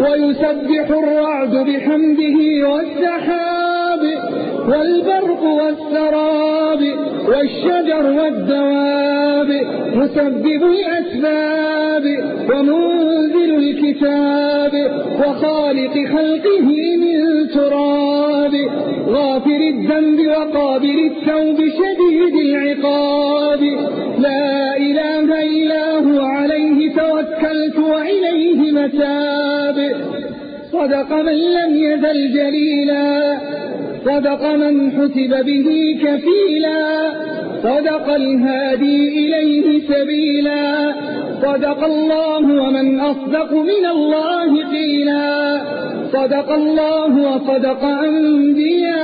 ويسبح الرعد بحمده والسحاب والبرق والسراب والشجر والدواب مسبب الأسباب ومنزل الكتاب وخالق خلقه من تراب. غافر الذنب وقابل التوب شديد العقاب. لا إله إلا هو عليه توكلت وإليه متاب. صدق من لم يزل جليلا. صدق من حسب به كفيلا. صدق الهادي إليه سبيلا. صدق الله ومن أصدق من الله قيلا. صدق الله وصدق أنبياؤه.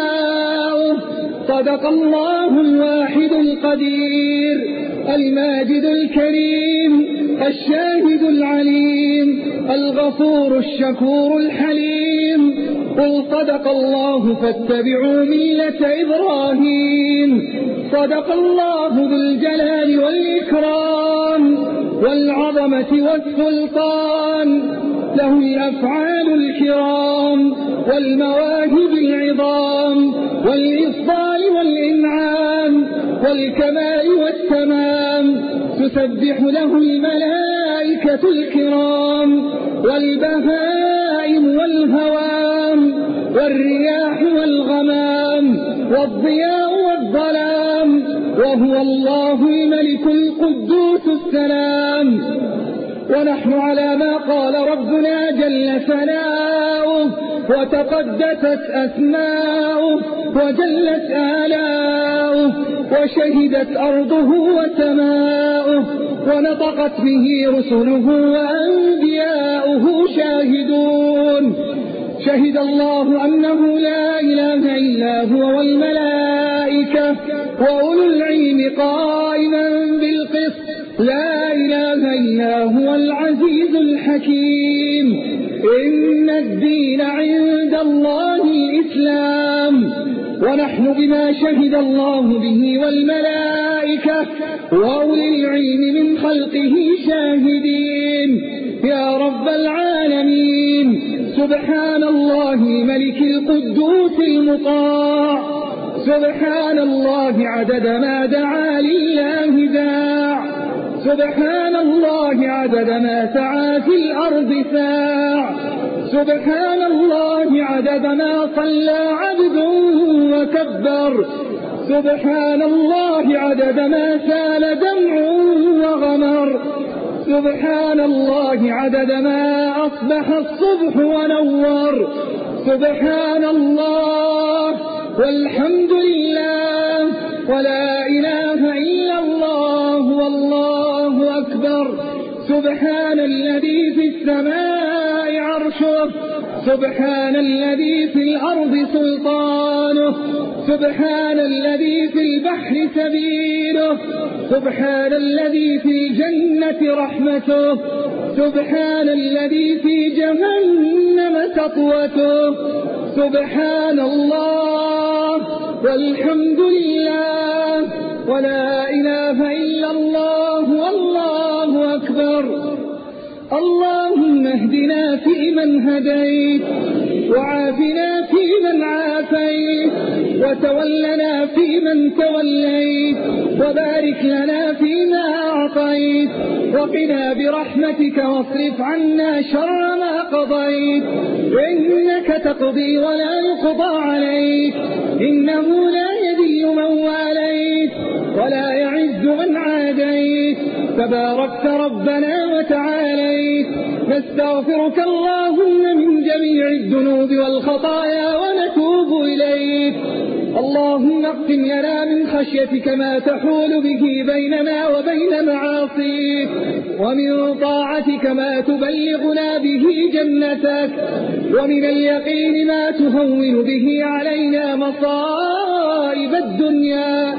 صدق الله الواحد القدير. الماجد الكريم. الشاهد العليم الغفور الشكور الحليم. قل صدق الله فاتبعوا ملة إبراهيم. صدق الله ذو الجلال والإكرام والعظمة والسلطان. له الأفعال الكرام والمواهب العظام والإفضال والإنعام والكمال والتمام. تسبح له الملائكة الكرام والبهائم والهوام والرياح والغمام والضياء والظلام وهو الله الملك القدوس السلام ونحن على ما قال ربنا جل ثناؤه وتقدست أسماؤه وجلت آلاؤه وشهدت أرضه وسماؤه ونطقت به رسله وأنبياؤه شاهدون. شهد الله أنه لا إله إلا هو والملائكة وأولو العلم قائما بالقسط. لا إله إلا هو العزيز الحكيم. الدين عند الله الإسلام. ونحن بما شهد الله به والملائكة وأولي العلم من خلقه شاهدين. يا رب العالمين سبحان الله ملك القدوس المطاع. سبحان الله عدد ما دعا لله داع. سبحان الله عدد ما سعى في الأرض ساع. سبحان الله عدد ما صلى عبد وكبر. سبحان الله عدد ما سال دمع وغمر. سبحان الله عدد ما أصبح الصبح ونور. سبحان الله والحمد لله ولا إله إلا الله والله أكبر. سبحان الذي في السماء عرشه سبحان الذي في الأرض سلطانه. سبحان الذي في البحر سبيله. سبحان الذي في الجنة رحمته. سبحان الذي في جهنم سطوته. سبحان الله والحمد لله. ولا إله إلا الله والله أكبر. اللهم اهدنا فيمن هديت وعافنا فيمن عافيت وتولنا فيمن توليت وبارك لنا فيما أعطيت وقنا برحمتك واصرف عنا شر ما قضيت. إنك تقضي ولا يقضى عليك إنه لا يذل من واليت ولا يعز من عاديت. تباركت ربنا وتعاليت نستغفرك اللهم من جميع الذنوب والخطايا ونتوب إليك. اللهم اقسم لنا من خشيتك ما تحول به بيننا وبين معاصيك ومن طاعتك ما تبلغنا به جنتك ومن اليقين ما تهون به علينا مصائب الدنيا.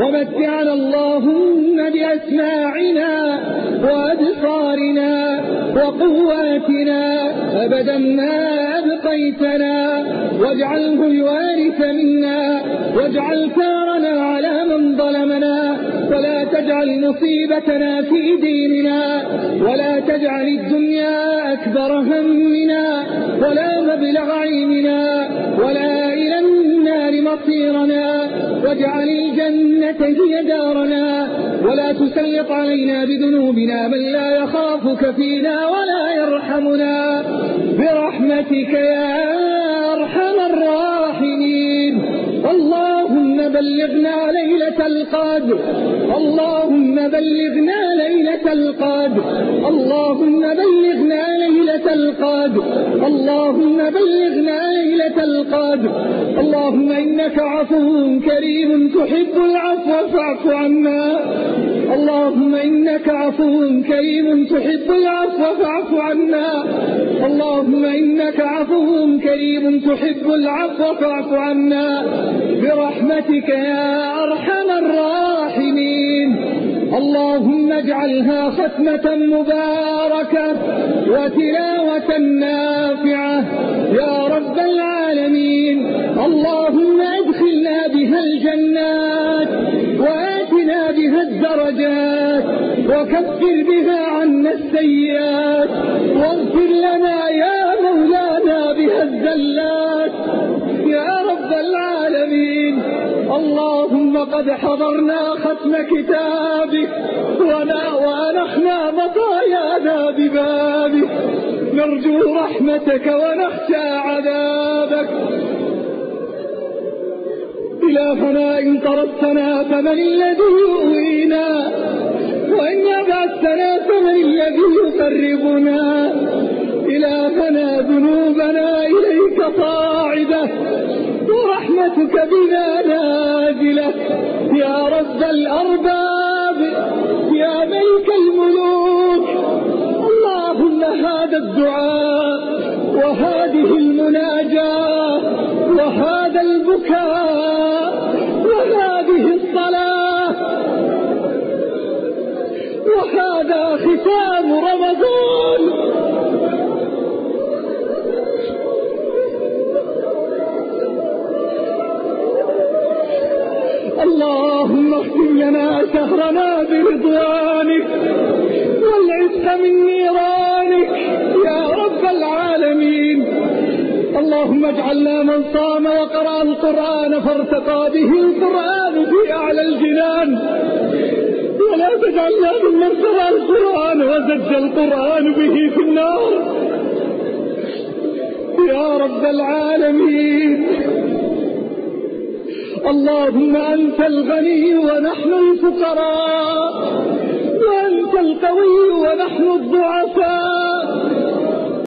ومتعنا اللهم بأسماعنا وأبصارنا وقواتنا أبدا ما أبقيتنا. واجعله الوارث منا. واجعل ثارنا على من ظلمنا. ولا تجعل مصيبتنا في ديننا. ولا تجعل الدنيا أكبر همنا. ولا مبلغ علمنا. ولا مصيرنا واجعل الجنة هي دارنا ولا تسلط علينا بذنوبنا من لا يخافك فينا ولا يرحمنا برحمتك يا بلغنا ليلة القدر. اللهم بلغنا ليلة القدر. اللهم بلغنا ليلة القدر. اللهم بلغنا ليلة القدر. اللهم إنك عفو كريم تحب العفو فاعف عنا. اللهم إنك عفو كريم تحب العفو فاعف عنا. إنك عفو كريم تحب العفو فاعف عنا برحمتك يا أرحم الراحمين. اللهم اجعلها ختمة مباركة وتلاوة نافعة يا رب العالمين. اللهم أدخلنا بها الجنات وآتنا بها الدرجات وكفر بها عنا السيئات واغفر لنا اللهم قد حضرنا ختم كتابك ونا ونحنا مطايانا ببابك نرجو رحمتك ونخشى عذابك. إلهنا إن طردتنا فمن الذي يؤوينا وإن يبعثنا فمن الذي يقربنا. إلهنا ذنوبنا إليك صاعدة ورحمتك بنا نازلة. يا رب الأرباب يا ملك الملوك. اللهم هذا الدعاء وهذه المناجاة وهذا البكاء وهذه الصلاة وهذا ختام. شهرنا برضوانك والعتق من نيرانك يا رب العالمين. اللهم اجعلنا من صام وقرأ القرآن فارتقى به القرآن في أعلى الجنان. ولا تجعلنا ممن قرأ القرآن وزج القرآن به في النار. يا رب العالمين. اللهم أنت الغني ونحن الفقراء وأنت القوي ونحن الضعفاء.